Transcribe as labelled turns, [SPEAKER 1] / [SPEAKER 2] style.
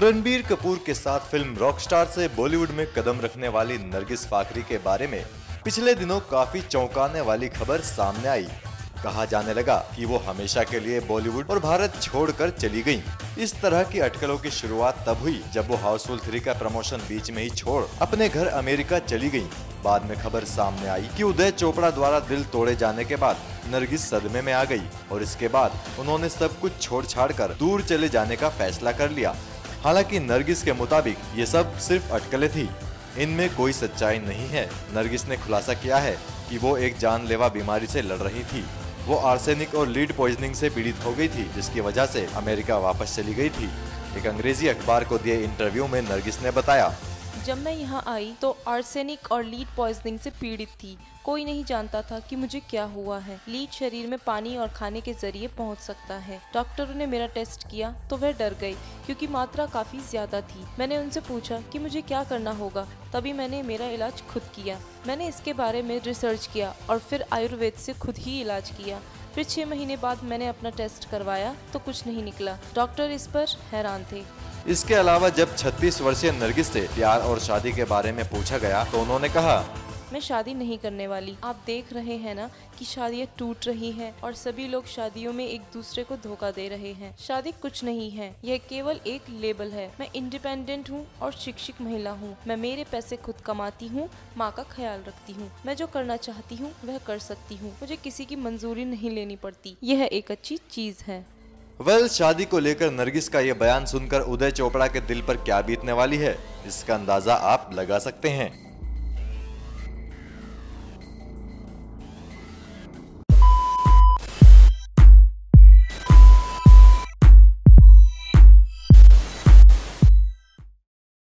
[SPEAKER 1] रणबीर कपूर के साथ film Rockstar से बॉलीवुड में कदम रखने वाली नरगिस फाकरी के बारे में पिछले दिनों काफ़ी चौंकाने वाली खबर सामने आई। कहा जाने लगा कि वो हमेशा के लिए बॉलीवुड और भारत छोड़कर चली गई इस तरह की अटकलों की शुरुआत तब हुई जब वो हाउसफुल थ्री का प्रमोशन बीच में ही छोड़ अपने घर अमेरिका चली गई बाद में खबर सामने आई कि उदय चोपड़ा द्वारा दिल तोड़े जाने के बाद नरगिस सदमे में आ गई और इसके बाद उन्होंने सब कुछ छोड़ छाड़ कर दूर चले जाने का फैसला कर लिया। हालाँकि नरगिस के मुताबिक ये सब सिर्फ़ अटकलें थी। इनमें कोई सच्चाई नहीं है। नरगिस ने खुलासा किया है कि वो एक जानलेवा बीमारी से लड़ रही थी। वो आर्सेनिक और लीड पॉइजनिंग से पीड़ित हो गई थी, जिसकी वजह से अमेरिका वापस चली गई थी। एक अंग्रेज़ी अखबार को दिए इंटरव्यू में नरगिस ने बताया
[SPEAKER 2] जब मैं यहाँ आई तो आर्सेनिक और लीड पॉइजनिंग से पीड़ित थी। कोई नहीं जानता था कि मुझे क्या हुआ है। लीड शरीर में पानी और खाने के ज़रिए पहुँच सकता है। डॉक्टरों ने मेरा टेस्ट किया तो वह डर गए क्योंकि मात्रा काफ़ी ज़्यादा थी। मैंने उनसे पूछा कि मुझे क्या करना होगा। तभी मैंने मेरा इलाज खुद किया। मैंने इसके बारे में रिसर्च किया और फिर आयुर्वेद से खुद ही इलाज किया। फिर छह महीने बाद मैंने अपना टेस्ट करवाया तो कुछ नहीं निकला। डॉक्टर इस पर हैरान थे।
[SPEAKER 1] इसके अलावा जब 36 वर्षीय नरगिस से प्यार और शादी के बारे में पूछा गया तो उन्होंने कहा,
[SPEAKER 2] मैं शादी नहीं करने वाली। आप देख रहे हैं ना कि शादियाँ टूट रही हैं और सभी लोग शादियों में एक दूसरे को धोखा दे रहे हैं। शादी कुछ नहीं है, यह केवल एक लेबल है। मैं इंडिपेंडेंट हूँ और शिक्षित महिला हूँ। मैं मेरे पैसे खुद कमाती हूँ, माँ का ख्याल रखती हूँ। मैं जो करना चाहती हूँ, वह कर सकती हूँ। मुझे किसी की मंजूरी नहीं लेनी पड़ती। यह एक अच्छी चीज़ है।
[SPEAKER 1] वेल, शादी को लेकर नरगिस का ये बयान सुनकर उदय चोपड़ा के दिल पर क्या बीतने वाली है, इसका अंदाज़ा आप लगा सकते हैं।